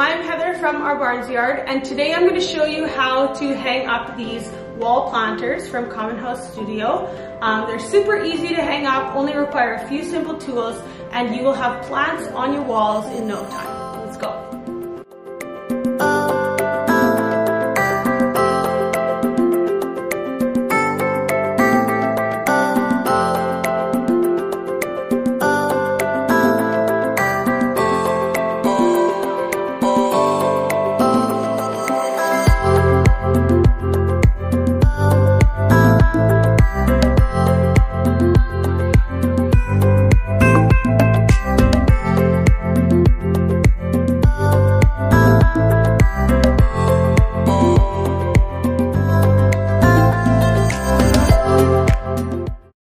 I'm Heather from Our Barns Yard and today I'm going to show you how to hang up these wall planters from Common House Studio. Um, they're super easy to hang up, only require a few simple tools and you will have plants on your walls in no time.